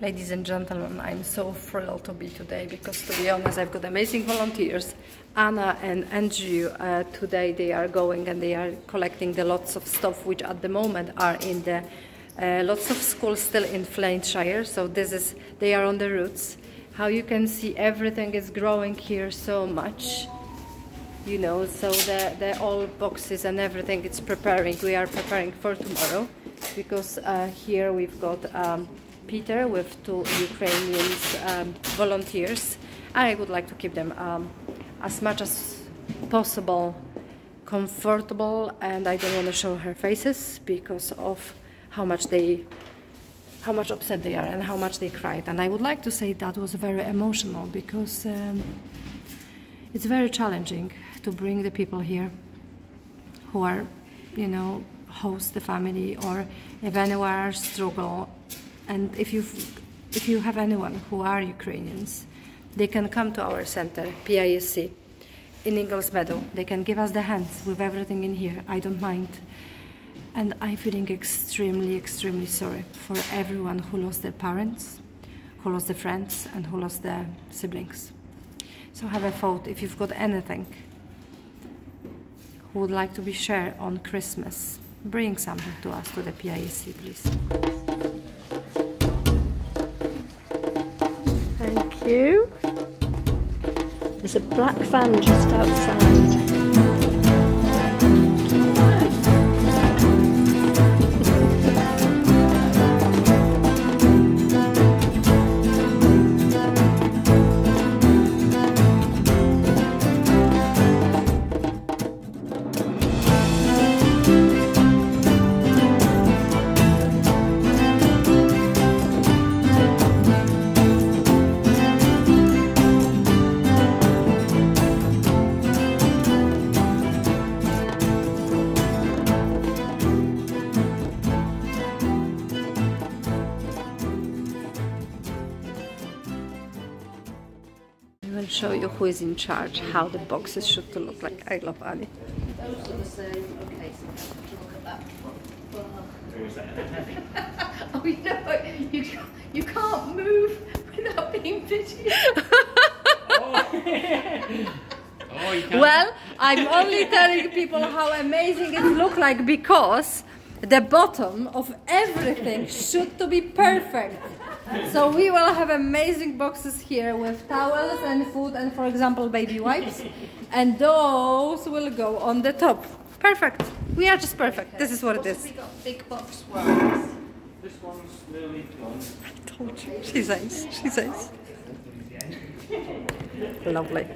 Ladies and gentlemen, I'm so thrilled to be today because, to be honest, I've got amazing volunteers. Anna and Andrew, uh, today they are going and they are collecting the lots of stuff which at the moment are in the uh, lots of schools still in Flintshire. So this is they are on the routes. How you can see everything is growing here so much you know so the the all boxes and everything it's preparing we are preparing for tomorrow because uh, here we've got um, peter with two ukrainian um, volunteers i would like to keep them um, as much as possible comfortable and i don't want to show her faces because of how much they how much upset they are and how much they cried and i would like to say that was very emotional because um, it's very challenging to bring the people here who are, you know, host the family or if anyone struggle. And if you if you have anyone who are Ukrainians, they can come to our center, PISC, in Ingles Meadow. They can give us the hands with everything in here. I don't mind. And I'm feeling extremely, extremely sorry for everyone who lost their parents, who lost their friends, and who lost their siblings. So have a thought if you've got anything who would like to be shared on Christmas, bring something to us to the PISC, please. You. There's a black van just outside. I will show you who is in charge, how the boxes should look like. I love Ali. Those are the same. Okay, so Oh, you know, you, you can't move without being videoed. Oh. oh, you. Well, I'm only telling people how amazing it look like because the bottom of everything should to be perfect. So we will have amazing boxes here with towels and food and for example baby wipes and those will go on the top. Perfect. We are just perfect. This is what it is. We got big box ones. This one's nearly done. Told you. She's nice. She's nice. Lovely.